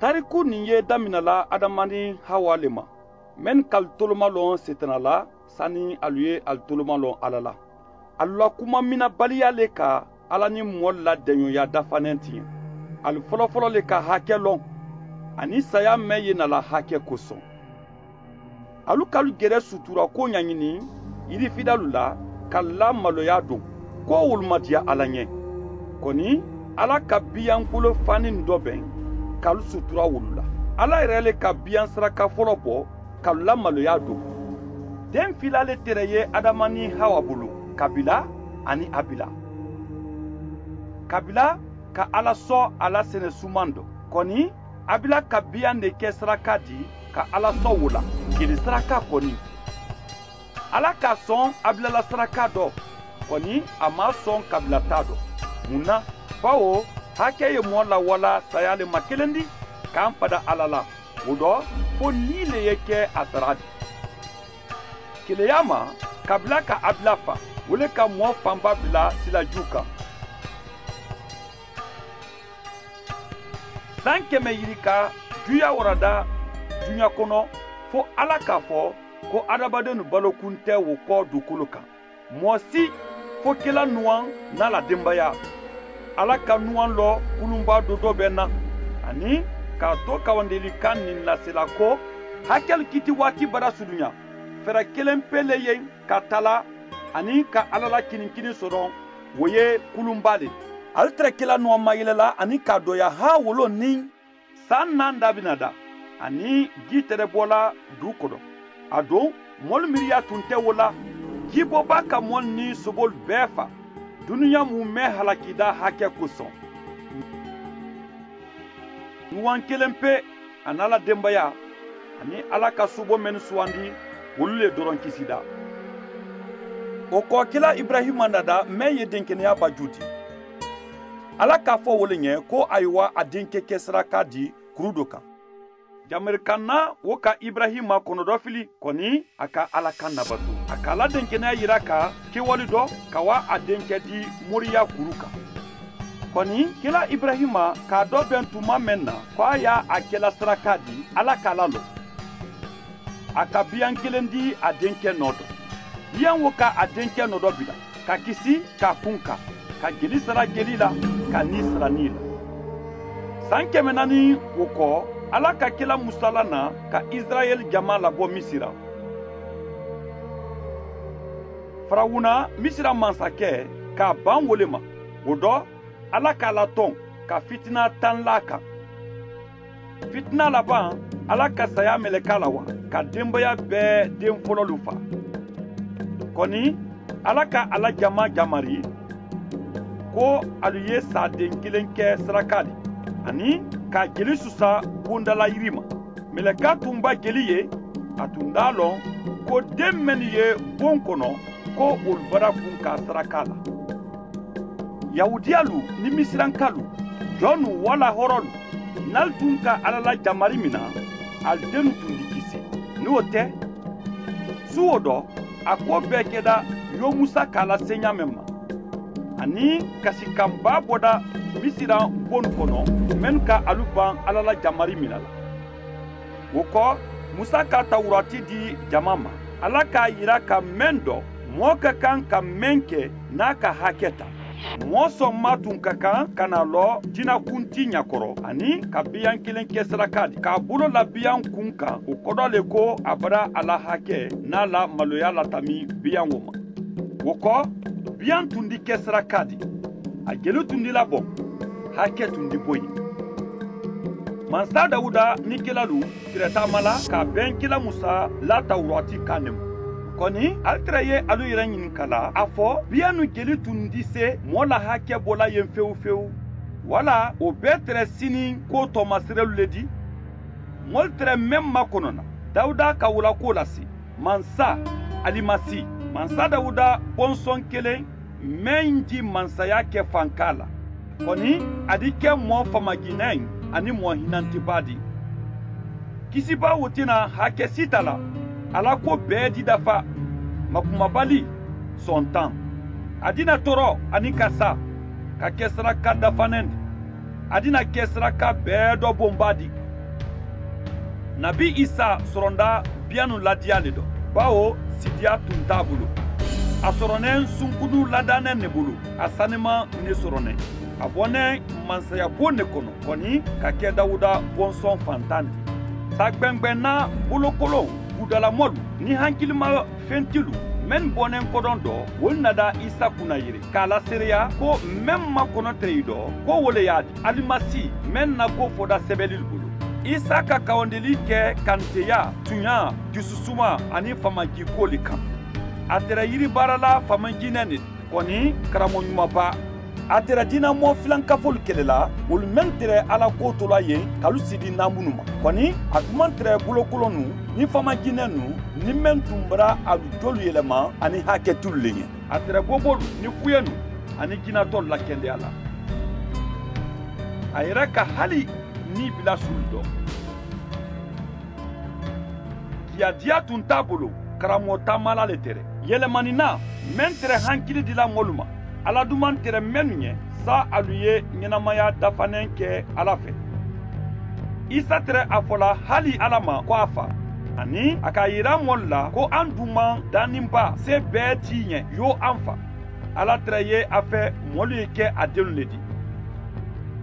tariku nin ye daminɛla adamaden hawa le ma mɛn k'ali toloma lɔn setana la sanni alu ye ali toloma lɔn ala la alu la kuma minabaliya le ka ala ni mɔli la dɛɲɔya dafanen tiɲɛ ali fɔlɔfɔlɔ le ka hakɛ lɔn ani saya mɛn ye nala hakɛ kosɔn alu kalu gɛrɛ sutura ko ɲaɲini yirifidalu la ka lamaloya don ko wolomadiya ala ɲɛ kɔni ala ka biyankolo fani dɔ bɛn kalu sutura wolola ala yɛrɛ le ka biyan saraka fɔlɔ bɔ kalu lamaloya don den fila le tɛrɛ ye adama ni hawa bolo kabila ani abila kabila ka ala sɔ ala sɛnɛ suman dɔ kɔni abila ka biyan de kɛ saraka di ka ala sɔ wola kili saraka kɔni ala k'a sɔn abilala saraka dɔ kɔni a m'a sɔn kabila ta dɔ mun na bawo hakɛ ye mɔ lawala saya le ma kelen di k'an fada ala la o dɔ fo ni le ye kɛ a sara di keleya ma kabila ka abila fa o le ka mɔɔ fanba bila silajuw kan san kɛmɛ yirika juya warada duɲa kɔnɔ fo ala k'a fɔ ko adamadenw balokun tɛ o kɔ dugukolo kan mɔɔ si fo kela nuwan n'a la denbaya ala ka nuwan lɔ kulunba dodo bɛ na ani k'a to kawandelikan nin lasela ko hakɛli kiti waati bara surunya fɛɛrɛ kelen pele ye ka tala ani ka ala la kinikini sɔrɔ o ye kulunba le ale tɛrɛkɛla nuwan mayɛlɛla ani k'a dɔya ha wolo ni san nan da bena da ani ji tɛrɛ bɔla du kɔnɔ a don mɔli miiriya tun tɛ o la jibɔba ka mɔli ni soboli bɛɛ fa dunuya mun bɛ halakida hakɛ kosɔn ɲuwan kelen pe a n'ala denbaya ani ala ka subo mɛnni sugandi olu le dɔrɔn kisida o kɔ kila ibrahima nada mɛn ye denkɛnɛya bajudi ala k'a fɔ wole ɲɛ ko ayiwa a denkɛ kɛsira k'a di kuru do kan jamarikan na wo ka ibrahima dɔ fili kɔni a ka ala kan nabato a ka ala denkɛnɛya yira ka kɛwale dɔ ka wa a dencɛ di moriya kuru kan kɔni kila ibrahima k'a dɔ bɛn tuma mɛn na ko a y'a a kɛlasiraka di ala k'a la lɔ a ka biyan kelen di a dencɛ nɔ dɔ biyan wo ka a dencɛ nɔ dɔ bila ka kisi ka kun kan ka jeli sara jeli la ka ni sara ni la san kɛmɛ o kɔ ala ka kɛla musala na ka israyɛli jama labɔ misira farawuna misira mansakɛ k'a ban wole ma o dɔ ala k'a latɔn ka fitina tan l'a kan fitina laban ala ka saya mɛlɛk'a la wa ka denbaya bɛɛ den fɔlɔlu fa kɔni ala ka ala jama jamari ko alu ye saaden kelen kɛ saraka de ani ka jeli susa kundala yiri ma mɛlɛka tun ba jeli ye a tun t'a lɔn ko den mɛnnu ye bon kɔnɔ ko olu bɔra kun k'a saraka la yahudiyalu ni misirankalu jɔnu wala hɔrɔlu n'ale tun ka alala jamari min na ali denu tun di kisi o tɛ suwo dɔ a ko bɛɛ kɛda yomusa k'a la seɲa mɛn ma ani kasikanba bɔda misira bonu kɔnɔ mɛnnu ka alu ban ala la jamari mina la o kɔ musa ka tawurati di jama ma ala k'a yira ka mɛn dɔ mɔɔ ka kan ka mɛn kɛ n'a ka hakɛ ta mɔɔ sɔnma tun ka kan ka na lɔ jinakunti ɲakɔrɔ ani ka biyan kelen kɛ saraka di k'a bolo la biyan kun kan o kɔdɔ le ko a bara ala hakɛ n'a la maloya latami biyan o ma o kɔ biyan tun di kɛsira ka di a jeli tun di labɔ hakɛ tun di bo ye mansa dawuda ni kilalu tiretama la ka bɛn kila musa latawurati kan ne ma kɔni ale tɛra ye alu yɛrɛ ɲininka la a fɔ biyanu jeli tun di se mɔɔ la hakɛ bɔla yen fewufewu wala o bɛɛ tɛrɛ sini koo tɔmasirɛlu le di mɔli tɛrɛ mɛn ma kɔnɔna dawuda ka wulako lase mansa alimasi mansa dawuda bɔnsɔn kelen min ti mansaya kɛ fanka la kɔni a di kɛ mɔɔ famaginɛn ani mɔɔ hinantiba di kisiba wo tena hakɛ si ta la ala ko bɛɛ di dafa makumabali sɔn tan a dina tɔɔrɔ ani kasa ka kɛ saraka dafanɛn di a dina kɛ saraka bɛɛ dɔ bonba di nabi isa sɔrɔnda biyanu ladiya le dɔ bawo sidiya tun t'a bolo a sɔrɔnɛ sunkudu ladanɛ ne bolo a sanima ne sɔrɔnɛ a bɔnɛ mansayabo ne kɔnɔ kɔni ka kɛ dawuda bɔnsɔn fantan di ta gbɛngbɛnna bolokolo budalamɔlu ni hankilima fentilu mɛn bɔnnen kɔdɔn dɔ o nada isa kunna yire k'a laseereya ko mɛn ma kɔnɔ tɛrɛ i dɔ ko wo le y'a di alimasi mɛn na ko fɔda sɛbɛli bolo isa ka kawandeli kɛ kaniteya tunya dususuma ani famajiko le kan a tɛra yiri baarala faama jinɛ ni kɔni karamɔgɔ ɲumanba a tɛra diinɛ mɔ filan kafolu kɛlɛla olu mɛn tɛrɛ ala ko to la yen kalu sidi na minnu ma kɔni a tuma tɛrɛ bolokolo nu ni faama jinɛ nu ni mɛn tun bara alu jolu yɛlɛma ani hakɛ tulu le ɲɛ a tɛrɛ gobolu ni kuyɛ nu ani jinɛtɔ lakɛndeya la a yɛrɛ ka hali ni bila sulu dɔ kiyadiya tun t'a bolo karamɔgɔ taamala le tɛrɛ yɛlɛmanina mɛn tɛrɛ hankili dila mɔlu ma ala duman tɛrɛ mɛnnu ye sa alu ye ɲɛnamaya dafanen kɛ ala fɛ isa tɛrɛ a fɔla hali ala ma ko a fa ani a k'a yira mɔlu la ko an duman danninba se bɛɛ t'i ɲɛ yo an fa ala tɛrɛ ye a fɛ mɔlu ye kɛ a denw le di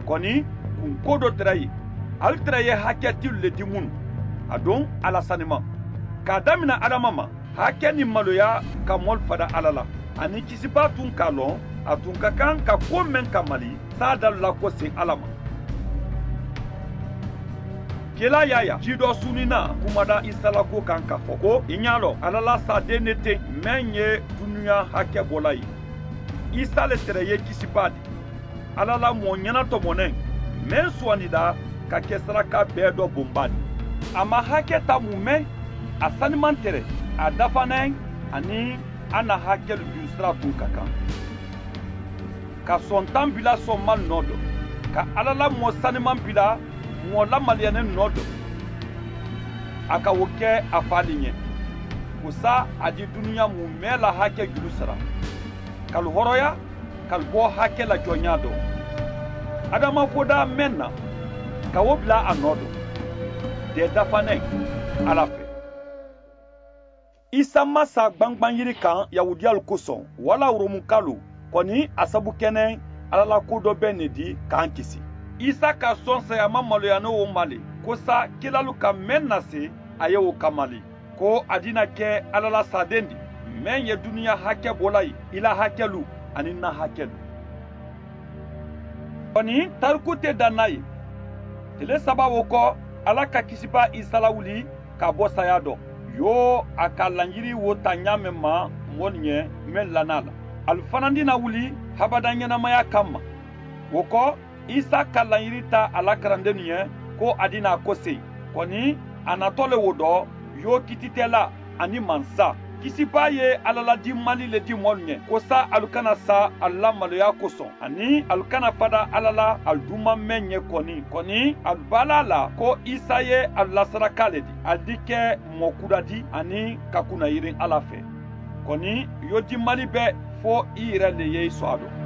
kɔni kunko dɔ tɛrɛ ye ale tɛrɛ ye hakɛ tilu le di minnu a don alasanima k'a damina adama ma hakɛ ni maloya ka mɔli fada ala la ani kisibaa tun k'a lɔn a tun ka kan ka koo mɛn ka mali saa da lakɔsen ala ma kela y'a ya ci dɔ sunina kumada isalako kan k'a fɔ ko i y'a lɔ ala la saden ne ten mɛn ye dunuya hakɛ bɔla ye isa le tɛrɛ ye kisiba di ala la mɔ ɲɛna tɔmɔnɛ mɛn suwanida ka kɛ saraka bɛɛ dɔ bonba di a ma hakɛ ta mun mɛn a saniman tɛrɛ a dafanen ani ana hakɛ lu sira tun ka kan ka sɔn tan bila sɔn ma nɔ dɔ ka alala mɔ saniman bila mɔ lamaliyanen nɔ dɔ a ka o kɛ a fali ɲɛ o a di duniɲa mu mɛn la hakɛ juru sara kalu hɔrɔya kalu bɔ hakɛ la jɔnya dɔ adama foda mɛn na ka o bila a nɔ dɔ dɛ dafanɛ ala fɛ isa masa gbangban yiri kan yahudiyal kosɔn wala romu kalo kɔni a sabu kɛnɛ alala ko dɔ bɛ nin di k'an kisi isa ka sɔn sayama maloya n'o mali ko sa kilalu ka mɛn na se a ye o kamali ko a dina kɛ alala saden di mɛn ye duniɲa hakɛ bɔla ye ila hakɛlu ani na hakɛlu kɔni tariku tɛ dan n'a ye tile saba o kɔ ala ka kisiba isa lawuli ka bɔ saya dɔn yo a ka lanjiri wo ta ɲa min ma mɔgɔ nin ye min lana la ali fana dina wuli habada ɲɛnamaya kama o kɔ isa ka lanjiri ta a lakaranden nin ye ko a dina a ko se kɔni a natɔ le wo dɔ yo kititɛla ani mansa kisiba ye alaladi mali le di mɔlu ɲɛ ko sa alu kana sa alu la maloya kosɔn ani alu kana fada ala la alu duman mɛn ɲɛ kɔni kɔni alu bala la ko isa ye alu lasaraka le di alu di kɛ mɔkudadi ani ka kunnayirin ala fɛ kɔni y'o di mali bɛɛ fɔ i yɛrɛ le ye i sɔ a dɔn